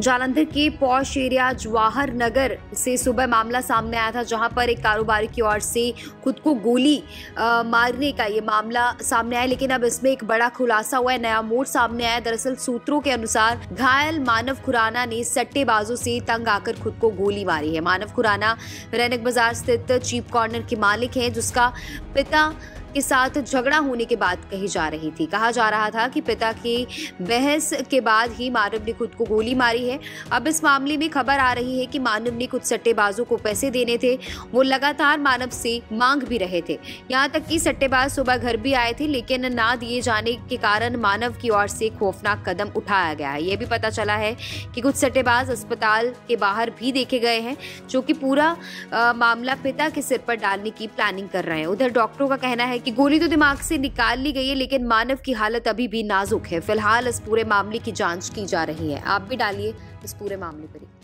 जालंधर के posh area Jawahar Nagar से सुबह मामला सामने आया था जहाँ पर एक कारोबारी की ओर से खुद को गोली अ, मारने का ये मामला सामने आया। लेकिन अब इसमें एक बड़ा खुलासा हुआ है नया मोड़ सामने आया दरअसल सूत्रों के अनुसार घायल मानव खुराना ने सट्टेबाजों से तंग आकर खुद को गोली मारी है। मानव खुराना रैनक बाज़ार स्थित चीप कॉर्नर के मालिक है जिसका पिता के साथ झगड़ा होने के बाद कही जा रही थी। कहा जा रहा था कि पिता की बहस के बाद ही मानव ने खुद को गोली मारी है। अब इस मामले में खबर आ रही है कि मानव ने कुछ सट्टेबाजों को पैसे देने थे। वो लगातार मानव से मांग भी रहे थे। यहाँ तक कि सट्टेबाज सुबह घर भी आए थे लेकिन ना दिए जाने के कारण मानव की ओर से खौफनाक कदम उठाया गया है। ये भी पता चला है कि कुछ सट्टेबाज अस्पताल के बाहर भी देखे गए हैं जो कि पूरा अ, मामला पिता के सिर पर डालने की प्लानिंग कर रहे हैं। उधर डॉक्टरों का कहना है कि गोली तो दिमाग से निकाल ली गई है लेकिन मानव की हालत अभी भी नाजुक है फिलहाल इस पूरे मामले की जांच की जा रही है आप भी डालिए इस पूरे मामले पर एक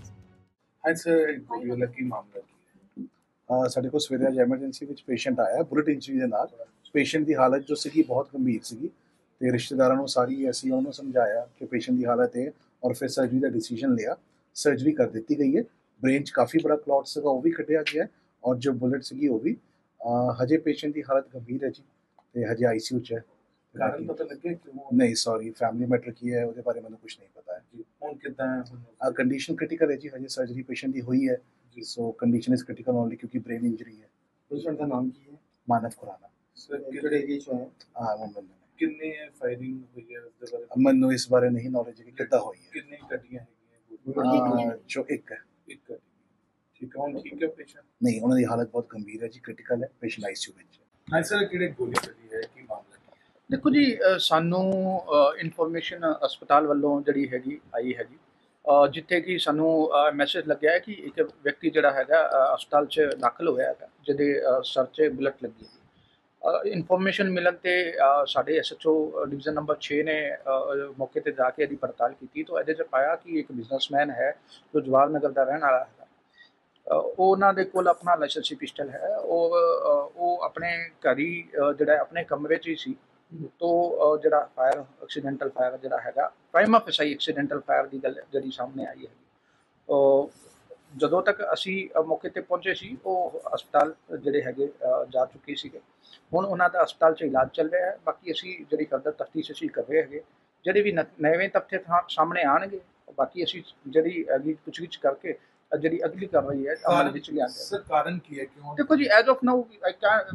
ਹਾਂ ਸਰ ਕੋਈ ਲੱਕੀ ਮਾਮਲਾ ਕੀ ਅਹ ਸਾਡੇ ਕੋਲ ਸਵੇਰੇ ਅੱਜ ਐਮਰਜੈਂਸੀ ਵਿੱਚ ਪੇਸ਼ੈਂਟ ਆਇਆ ਬੁਲਟ ਇੰਜਰੀ ਦੇ ਨਾਲ ਪੇਸ਼ੈਂਟ ਦੀ ਹਾਲਤ ਜੋ ਸੀਗੀ ਬਹੁਤ ਗੰਭੀਰ ਸੀਗੀ ਤੇ ਰਿਸ਼ਤੇਦਾਰਾਂ ਨੂੰ ਸਾਰੀ ਅਸੀਂ ਉਹਨੂੰ ਸਮਝਾਇਆ ਕਿ ਪੇਸ਼ੈਂਟ ਦੀ ਹਾਲਤ ਹੈ ਔਰ ਫਿਰ ਸਰਜਰੀ ਦਾ ਡਿਸੀਜਨ ਲਿਆ ਸਰਜਰੀ ਕਰ ਦਿੱਤੀ ਗਈ ਹੈ ਬ੍ਰੇਨ 'ਚ ਕਾਫੀ ਬੜਾ ਕਲੌਟ ਸੀਗਾ ਉਹ ਵੀ ਕੱਢਿਆ ਗਿਆ ਹੈ ਔਰ ਜੋ ਬੁਲਟ ਸੀਗੀ ਉਹ ਵੀ ਅਹ ਹਜੇ ਪੇਸ਼ੈਂਟ ਦੀ ਹਾਲਤ ਗੰਭੀਰ ਹੈ ਜੀ ਤੇ ਹਜੇ ਆਈਸੀਯੂ 'ਚ ਹੈ। ਕਾਰਨ ਪਤਾ ਲੱਗਿਆ ਕਿਉਂ ਨਹੀਂ ਸੌਰੀ ਫੈਮਿਲੀ ਮੈਟਰ ਕੀ ਹੈ ਉਹਦੇ ਬਾਰੇ ਮੈਨੂੰ ਕੁਝ ਨਹੀਂ ਪਤਾ ਹੈ। ਜੀ ਹੁਣ ਕਿਦਾਂ ਹੈ ਆ ਕੰਡੀਸ਼ਨ ਕ੍ਰਿਟੀਕਲ ਹੈ ਜੀ ਹਜੇ ਸਰਜਰੀ ਪੇਸ਼ੈਂਟ ਦੀ ਹੋਈ ਹੈ। So condition is critical only ਕਿਉਂਕਿ ਬ੍ਰੇਨ ਇੰਜਰੀ ਹੈ। ਪੇਸ਼ੈਂਟ ਦਾ ਨਾਮ ਕੀ ਹੈ? ਮਾਨਵ ਖੁਰਾਨਾ। ਸਰ ਕਿਹੜੇ ਏਰੀਆ ਚ ਹੈ ਆ ਮੁੰਬਈ में ਕਿੰਨੇ ਫਾਇਰਿੰਗ ਹੋਈ ਹੈ ਉਸ ਦੇ ਬਾਰੇ ਮੈਨੂੰ ਇਸ ਬਾਰੇ ਨਹੀਂ ਨੌਲੇਜ ਹੈ ਕਿ ਕਿੱਦਾਂ ਹੋਈ ਹੈ। ਕਿੰਨੇ ਗੱਡੀਆਂ ਹੈਗੀਆਂ? ਜੋ ਇੱਕ ਹੈ। ਇੱਕ ਹੁਣ ਠੀਕ ਹੈ ਪੇਸ਼ੈਂਟ ਨਹੀਂ ਉਹਨਾਂ ਦੀ ਹਾਲਤ ਬਹੁਤ ਗੰਭੀਰ ਹੈ ਜੀ ਕ੍ਰਿਟੀਕਲ ਹੈ ਪੇਸ਼ੈਂਟ ਆਈਸੀਯੂ ਵਿੱਚ ਹੈ। ਹਾਂ ਸਰ ਕਿਹੜੇ ਗੋਲੀ ਚੱਲੀ ਹੈ ਕੀ ਮਾਮਲਾ? ਦੇਖੋ ਜੀ ਸਾਨੂੰ ਇਨਫੋਰਮੇਸ਼ਨ ਹਸਪਤਾਲ ਵੱਲੋਂ ਜਿਹੜੀ ਹੈਗੀ ਆਈ ਹੈਗੀ। ਜਿੱਥੇ ਕਿ ਸਾਨੂੰ ਮੈਸੇਜ ਲੱਗਿਆ ਹੈ ਕਿ ਇੱਕ ਵਿਅਕਤੀ ਜਿਹੜਾ ਹੈਗਾ ਹਸਪਤਾਲ 'ਚ ਦਾਖਲ ਹੋਇਆ ਹੈਗਾ ਜਿਹਦੇ ਸਰ 'ਚ ਬੁਲਟ ਲੱਗੀ ਹੈ। ਇਨਫੋਰਮੇਸ਼ਨ ਮਿਲਣ ਤੇ ਸਾਡੇ ਐਸਐਚਓ ਡਿਵੀਜ਼ਨ ਨੰਬਰ 6 ਨੇ ਮੌਕੇ ਤੇ ਜਾ ਕੇ ਇਹਦੀ ਪੜਤਾਲ ਕੀਤੀ। ਤਾਂ ਇਹਦੇ 'ਚ ਪਾਇਆ ਕਿ ਇੱਕ ਬਿਜ਼ਨਸਮੈਨ ਹੈ ਜੋ ਜਵਾਹਰ ਨਗਰ ਦਾ ਰਹਿਣ ਵਾਲਾ ਹੈ ਉਹਨਾਂ ਦੇ ਕੋਲ ਆਪਣਾ ਲਾਇਸੈਂਸੀ ਪਿਸਟਲ ਹੈ। ਉਹ ਉਹ ਆਪਣੇ ਘਰ ਹੀ ਜਿਹੜਾ ਆਪਣੇ ਕਮਰੇ 'ਚ ਹੀ ਸੀ। ਤੋਂ ਜਿਹੜਾ ਫਾਇਰ ਐਕਸੀਡੈਂਟਲ ਫਾਇਰ ਜਿਹੜਾ ਹੈਗਾ, ਪ੍ਰਾਈਮਾ ਫੈਸਾਈ ਐਕਸੀਡੈਂਟਲ ਫਾਇਰ ਦੀ ਗੱਲ ਜਿਹੜੀ ਸਾਹਮਣੇ ਆਈ ਹੈ ਉਹ ਜਦੋਂ ਤੱਕ ਅਸੀਂ ਮੌਕੇ ਤੇ ਪਹੁੰਚੇ ਸੀ, ਉਹ ਹਸਪਤਾਲ ਜਿਹੜੇ ਹੈਗੇ ਜਾ ਚੁੱਕੇ ਸੀਗੇ। ਹੁਣ ਉਹਨਾਂ ਦਾ ਹਸਪਤਾਲ 'ਚ ਇਲਾਜ ਚੱਲ ਰਿਹਾ ਹੈ। ਬਾਕੀ ਅਸੀਂ ਜਿਹੜੀ ਫਰਦਰ ਤਫਤੀਸ਼ ਅਸੀਂ ਕਰ ਰਹੇ ਹੈਗੇ, ਜਿਹੜੇ ਵੀ ਨ- ਨਵੇਂ ਤੱਥੇ ਥਾਂ- ਸਾਹਮਣੇ ਆਣਗੇ ਬਾਕੀ ਅਸੀਂ ਜਿਹੜੀ ਅਗਲੀ ਪੁੱਛਗਿੱਛ ਕਰਕੇ ਜਿਹੜੀ ਅਗਲੀ ਕਾਰਵਾਈ ਹੈ ਅਮਲ ਵਿੱਚ ਲਿਆਂਗੇ ਸਰ ਕਾਰਨ ਕੀ ਹੈ? ਕਿਉਂ ਦੇਖੋ ਜੀ ਐਜ਼ ਆਫ ਨਾਓ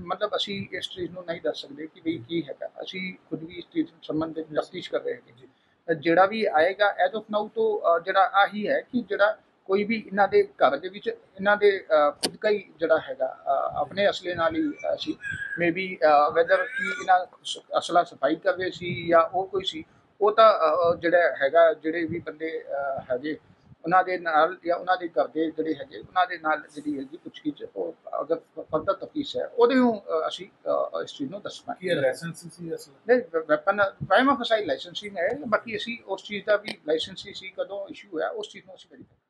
ਮਤਲਬ ਅਸੀਂ ਇਸ ਚੀਜ਼ ਨੂੰ ਨਹੀਂ ਦੱਸ ਸਕਦੇ ਕਿ ਵੀ ਕੀ ਹੈਗਾ। ਅਸੀਂ ਖੁਦ ਵੀ ਇਸ ਚੀਜ਼ ਸੰਬੰਧਿਤ ਤਫਤੀਸ਼ ਕਰ ਰਹੇ ਹਾਂ ਜੀ। ਜਿਹੜਾ ਵੀ ਆਏਗਾ ਐਜ਼ ਆਫ ਨਾਓ ਤੋਂ ਜਿਹੜਾ ਆਹੀ ਹੈ ਕਿ ਜਿਹੜਾ ਕੋਈ ਵੀ ਇਹਨਾਂ ਦੇ ਘਰ ਦੇ ਵਿੱਚ ਇਹਨਾਂ ਦੇ ਖੁਦ ਦਾ ਹੀ ਜਿਹੜਾ ਹੈਗਾ ਆਪਣੇ ਅਸਲੇ ਨਾਲ ਹੀ ਸੀ ਮੇਬੀ ਵੈਦਰ ਕਿ ਇਹਨਾਂ ਅਸਲਾ ਸਫ਼ਾਈ ਕਰ ਰਹੇ ਸੀ ਜਾਂ ਉਹ ਕੋਈ ਸੀ ਉਹ ਤਾਂ ਜਿਹੜਾ ਹੈਗਾ ਜਿਹੜੇ ਵੀ ਬੰਦੇ ਹੈਗੇ ਉਹਨਾਂ ਦੇ ਨਾਲ ਜਾਂ ਉਹਨਾਂ ਦੇ ਘਰ ਦੇ ਜਿਹੜੇ ਹੈਗੇ ਉਹਨਾਂ ਦੇ ਨਾਲ ਜਿਹੜੀ ਹੈਗੀ ਪੁੱਛਗਿੱਛ ਉਹ ਅਗਰ ਫਰਦਰ ਤਫਤੀਸ਼ ਹੈ ਉਹਦੇ ਨੂੰ ਅਸੀਂ ਇਸ ਚੀਜ਼ ਨੂੰ ਦੱਸਣਾ ਕੀ ਲਾਇਸੈਂਸ ਸੀ ਅਸਲ ਨਹੀਂ ਵੈਪਨ ਪ੍ਰਾਈਮ ਆਫ ਸਾਈ ਲਾਇਸੈਂਸਿੰਗ ਹੈ ਬਾਕੀ ਅਸੀਂ ਉਸ ਚੀਜ਼ ਦਾ ਵੀ ਲਾਇਸੈਂਸ ਸੀ ਕਦੋਂ ਇਸ਼ੂ ਹੋਇਆ ਉਸ ਚੀਜ਼ ਨੂੰ ਅਸੀਂ ਵੈਰੀਫਾਈ